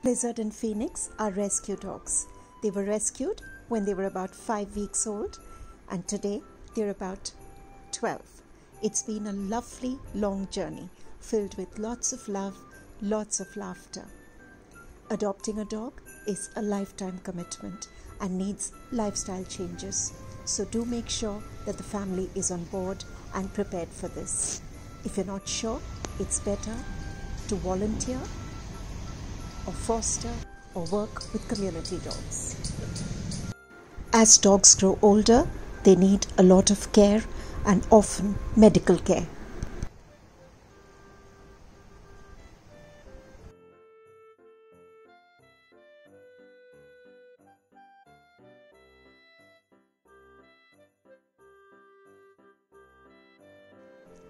Blizzard and Phoenix are rescue dogs. They were rescued when they were about five weeks old, and today they're about 12. It's been a lovely long journey filled with lots of love, lots of laughter. Adopting a dog is a lifetime commitment and needs lifestyle changes. So do make sure that the family is on board and prepared for this. If you're not sure, it's better to volunteer or foster or work with community dogs. As dogs grow older, they need a lot of care and often medical care.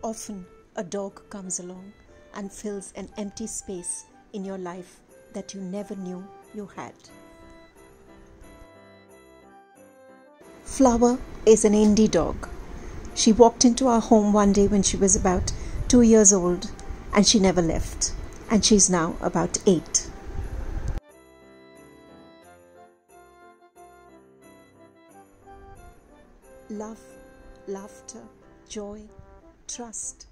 Often, a dog comes along and fills an empty space in your life that you never knew you had. Flower is an indie dog. She walked into our home one day when she was about two years old and she never left. And she's now about eight. Love, laughter, joy, trust,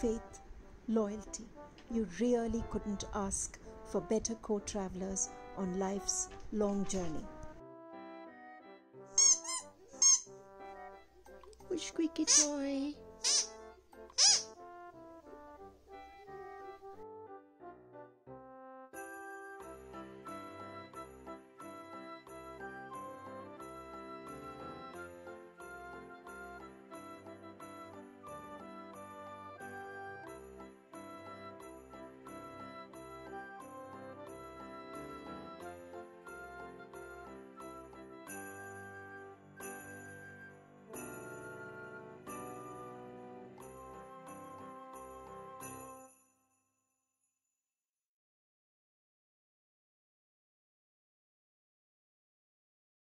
faith, loyalty. You really couldn't ask for better co travelers on life's long journey. Squeaky toy.